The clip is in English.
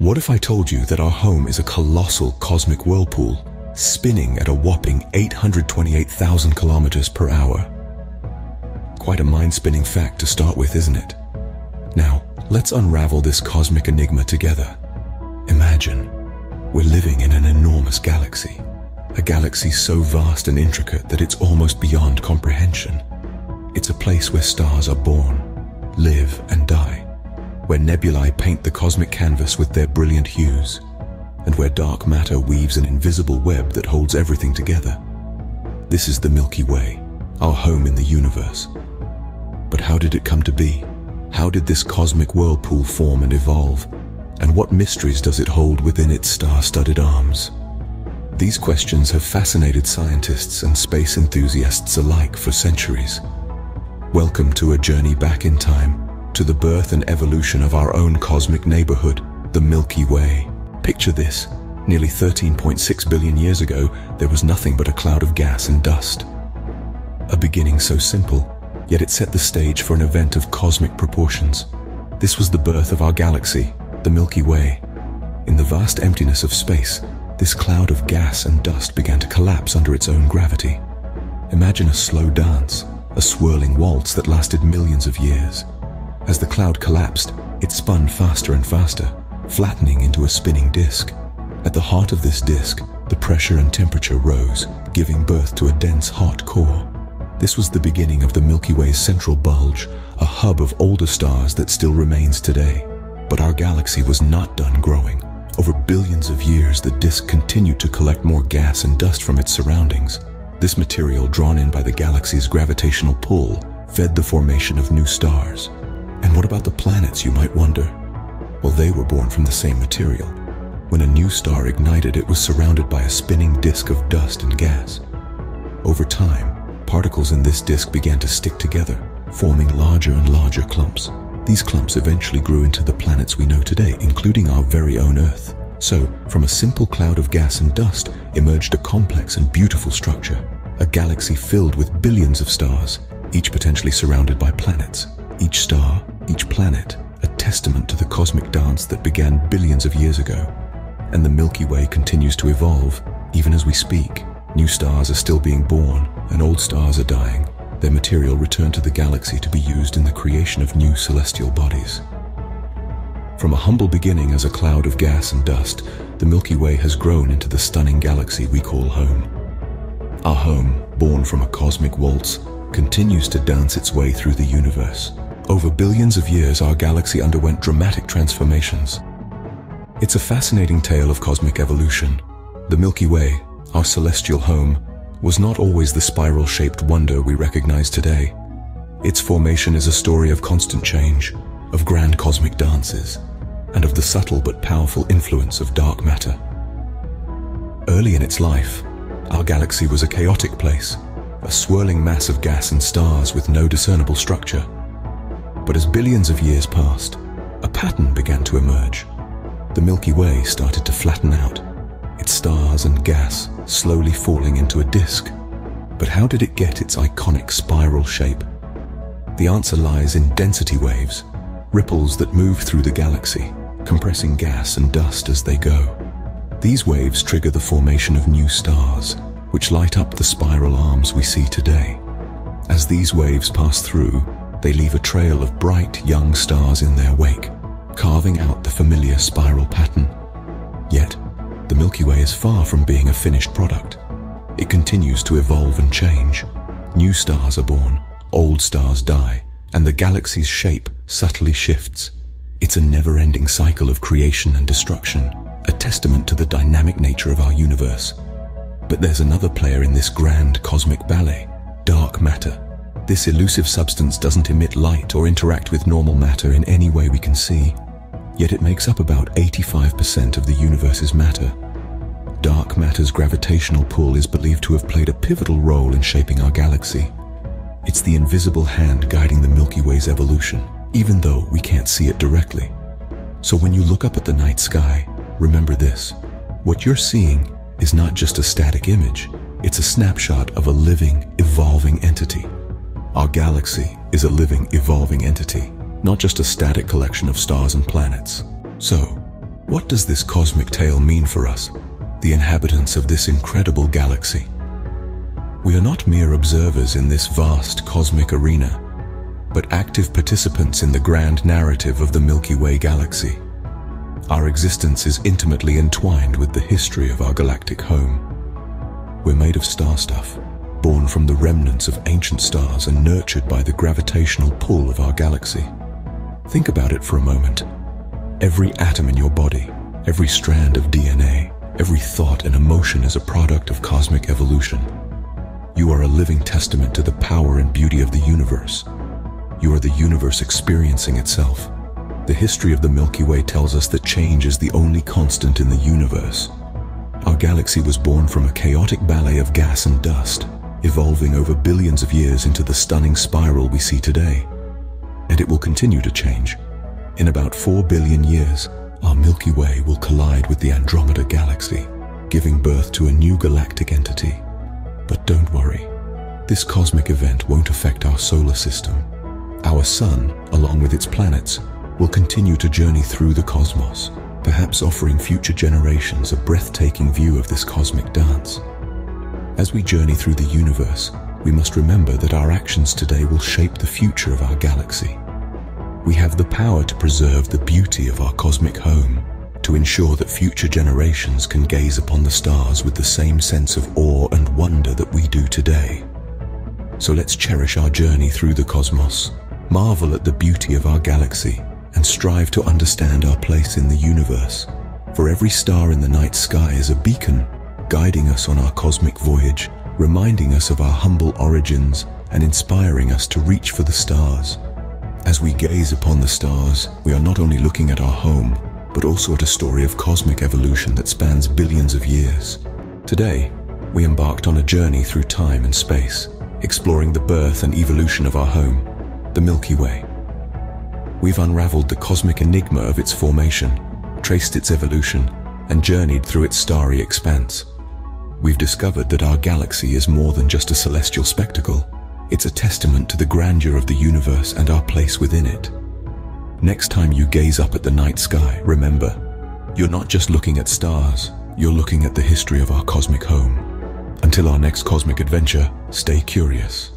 What if I told you that our home is a colossal cosmic whirlpool, spinning at a whopping 828,000 kilometers per hour? Quite a mind-spinning fact to start with, isn't it? Now, let's unravel this cosmic enigma together. Imagine, we're living in an enormous galaxy. A galaxy so vast and intricate that it's almost beyond comprehension. It's a place where stars are born, live and die, where nebulae paint the cosmic canvas with their brilliant hues, and where dark matter weaves an invisible web that holds everything together. This is the Milky Way, our home in the universe. But how did it come to be? How did this cosmic whirlpool form and evolve? And what mysteries does it hold within its star-studded arms? These questions have fascinated scientists and space enthusiasts alike for centuries. Welcome to a journey back in time, to the birth and evolution of our own cosmic neighborhood, the Milky Way. Picture this. Nearly 13.6 billion years ago, there was nothing but a cloud of gas and dust. A beginning so simple, yet it set the stage for an event of cosmic proportions. This was the birth of our galaxy, the Milky Way. In the vast emptiness of space, this cloud of gas and dust began to collapse under its own gravity. Imagine a slow dance, a swirling waltz that lasted millions of years. As the cloud collapsed, it spun faster and faster, flattening into a spinning disk. At the heart of this disk, the pressure and temperature rose, giving birth to a dense hot core. This was the beginning of the Milky Way's central bulge, a hub of older stars that still remains today. But our galaxy was not done growing. Over billions of years, the disk continued to collect more gas and dust from its surroundings. This material, drawn in by the galaxy's gravitational pull, fed the formation of new stars. And what about the planets, you might wonder? Well, they were born from the same material. When a new star ignited, it was surrounded by a spinning disk of dust and gas. Over time, particles in this disk began to stick together, forming larger and larger clumps. These clumps eventually grew into the planets we know today, including our very own Earth. So, from a simple cloud of gas and dust emerged a complex and beautiful structure, a galaxy filled with billions of stars, each potentially surrounded by planets. Each star, each planet, a testament to the cosmic dance that began billions of years ago. And the Milky Way continues to evolve, even as we speak. New stars are still being born, and old stars are dying. Their material returned to the galaxy to be used in the creation of new celestial bodies. From a humble beginning as a cloud of gas and dust, the Milky Way has grown into the stunning galaxy we call home. Our home, born from a cosmic waltz, continues to dance its way through the universe. Over billions of years, our galaxy underwent dramatic transformations. It's a fascinating tale of cosmic evolution. The Milky Way, our celestial home, was not always the spiral-shaped wonder we recognize today. Its formation is a story of constant change, of grand cosmic dances, and of the subtle but powerful influence of dark matter. Early in its life, our galaxy was a chaotic place, a swirling mass of gas and stars with no discernible structure. But as billions of years passed, a pattern began to emerge. The Milky Way started to flatten out, its stars and gas slowly falling into a disk. But how did it get its iconic spiral shape? The answer lies in density waves, ripples that move through the galaxy, compressing gas and dust as they go. These waves trigger the formation of new stars, which light up the spiral arms we see today. As these waves pass through, they leave a trail of bright young stars in their wake, carving out the familiar spiral pattern. Yet, the Milky Way is far from being a finished product. It continues to evolve and change. New stars are born, old stars die, and the galaxy's shape subtly shifts. It's a never-ending cycle of creation and destruction, a testament to the dynamic nature of our universe. But there's another player in this grand cosmic ballet, dark matter. This elusive substance doesn't emit light or interact with normal matter in any way we can see, yet it makes up about 85% of the universe's matter. Dark matter's gravitational pull is believed to have played a pivotal role in shaping our galaxy. It's the invisible hand guiding the Milky Way's evolution even though we can't see it directly. So when you look up at the night sky, remember this. What you're seeing is not just a static image, it's a snapshot of a living, evolving entity. Our galaxy is a living, evolving entity, not just a static collection of stars and planets. So, What does this cosmic tale mean for us, the inhabitants of this incredible galaxy? We are not mere observers in this vast cosmic arena, but active participants in the grand narrative of the Milky Way galaxy. Our existence is intimately entwined with the history of our galactic home. We're made of star stuff, born from the remnants of ancient stars and nurtured by the gravitational pull of our galaxy. Think about it for a moment. Every atom in your body, every strand of DNA, every thought and emotion is a product of cosmic evolution. You are a living testament to the power and beauty of the universe. You are the universe experiencing itself. The history of the Milky Way tells us that change is the only constant in the universe. Our galaxy was born from a chaotic ballet of gas and dust, evolving over billions of years into the stunning spiral we see today. And it will continue to change. In about 4 billion years, our Milky Way will collide with the Andromeda Galaxy, giving birth to a new galactic entity. But don't worry, this cosmic event won't affect our solar system. Our Sun, along with its planets, will continue to journey through the cosmos, perhaps offering future generations a breathtaking view of this cosmic dance. As we journey through the universe, we must remember that our actions today will shape the future of our galaxy. We have the power to preserve the beauty of our cosmic home, to ensure that future generations can gaze upon the stars with the same sense of awe and wonder that we do today. So let's cherish our journey through the cosmos, marvel at the beauty of our galaxy, and strive to understand our place in the universe. For every star in the night sky is a beacon, guiding us on our cosmic voyage, reminding us of our humble origins and inspiring us to reach for the stars. As we gaze upon the stars, we are not only looking at our home, but also at a story of cosmic evolution that spans billions of years. Today, we embarked on a journey through time and space, exploring the birth and evolution of our home, the Milky Way we've unraveled the cosmic enigma of its formation, traced its evolution, and journeyed through its starry expanse. We've discovered that our galaxy is more than just a celestial spectacle. It's a testament to the grandeur of the universe and our place within it. Next time you gaze up at the night sky, remember, you're not just looking at stars, you're looking at the history of our cosmic home. Until our next cosmic adventure, stay curious.